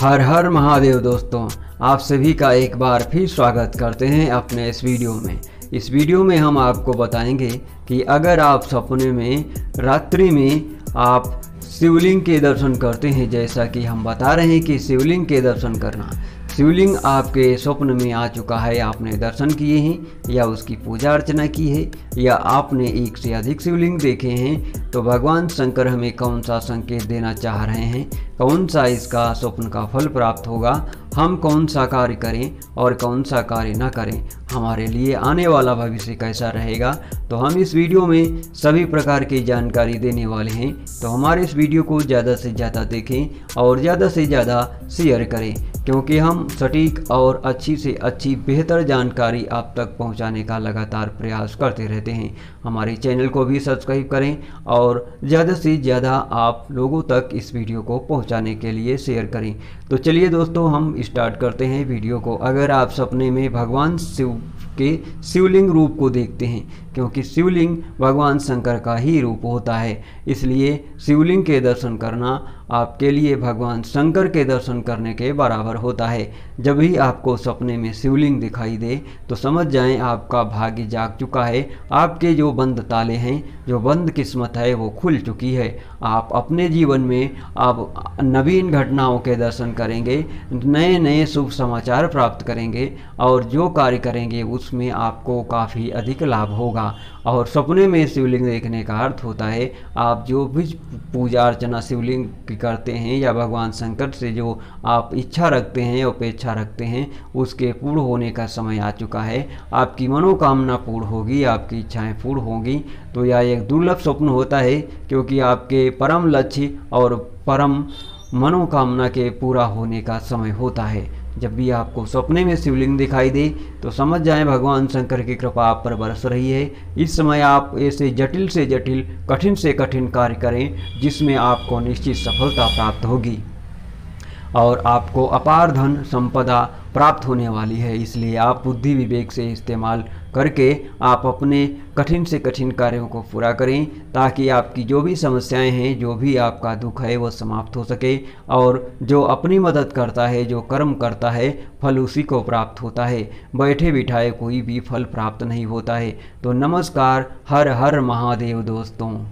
हर हर महादेव दोस्तों, आप सभी का एक बार फिर स्वागत करते हैं अपने इस वीडियो में। इस वीडियो में हम आपको बताएँगे कि अगर आप सपने में, रात्रि में आप शिवलिंग के दर्शन करते हैं, जैसा कि हम बता रहे हैं कि शिवलिंग के दर्शन करना शिवलिंग आपके स्वप्न में आ चुका है। आपने दर्शन किए हैं, या उसकी पूजा अर्चना की है, या आपने एक से अधिक शिवलिंग देखे हैं तो भगवान शंकर हमें कौन सा संकेत देना चाह रहे हैं? कौन सा इसका स्वप्न का फल प्राप्त होगा? हम कौन सा कार्य करें और कौन सा कार्य न करें? हमारे लिए आने वाला भविष्य कैसा रहेगा? तो हम इस वीडियो में सभी प्रकार की जानकारी देने वाले हैं। तो हमारे इस वीडियो को ज़्यादा से ज़्यादा देखें और ज़्यादा से ज़्यादा शेयर करें। क्योंकि हम सटीक और अच्छी से अच्छी बेहतर जानकारी आप तक पहुँचाने का लगातार प्रयास करते रहते हैं। हमारे चैनल को भी सब्सक्राइब करें और ज़्यादा से ज़्यादा आप लोगों तक इस वीडियो को पहुँचाने के लिए शेयर करें। तो चलिए दोस्तों, हम स्टार्ट करते हैं वीडियो को। अगर आप सपने में भगवान शिव के शिवलिंग रूप को देखते हैं, क्योंकि शिवलिंग भगवान शंकर का ही रूप होता है, इसलिए शिवलिंग के दर्शन करना आपके लिए भगवान शंकर के दर्शन करने के बराबर होता है। जब भी आपको सपने में शिवलिंग दिखाई दे तो समझ जाएँ आपका भाग्य जाग चुका है। आपके जो बंद ताले हैं, जो बंद किस्मत है, वो खुल चुकी है। आप अपने जीवन में आप नवीन घटनाओं के दर्शन करेंगे नए नए शुभ समाचार प्राप्त करेंगे, और जो कार्य करेंगे, उसमें आपको काफ़ी अधिक लाभ होगा। और सपने में शिवलिंग देखने का अर्थ होता है, आप जो भी पूजा अर्चना शिवलिंग करते हैं या भगवान शंकर से जो आप इच्छा रखते हैं, अपेक्षा रखते हैं, उसके पूर्ण होने का समय आ चुका है। आपकी मनोकामना पूर्ण होगी, आपकी इच्छाएँ पूर्ण होंगी। तो यह एक दुर्लभ स्वप्न होता है, क्योंकि आपके परम लक्ष्य और परम मनोकामना के पूरा होने का समय होता है। जब भी आपको सपने में शिवलिंग दिखाई दे तो समझ जाएँ भगवान शंकर की कृपा आप पर बरस रही है। इस समय आप ऐसे जटिल से जटिल, कठिन से कठिन कार्य करें, जिसमें आपको निश्चित सफलता प्राप्त होगी। और आपको अपार धन संपदा प्राप्त होने वाली है। इसलिए आप बुद्धि विवेक से इस्तेमाल करके आप अपने कठिन से कठिन कार्यों को पूरा करें, ताकि आपकी जो भी समस्याएँ हैं, जो भी आपका दुख है, वो समाप्त हो सके और जो अपनी मदद करता है, जो कर्म करता है, फल उसी को प्राप्त होता है। बैठे बिठाए कोई भी फल प्राप्त नहीं होता है। तो नमस्कार, हर हर महादेव दोस्तों।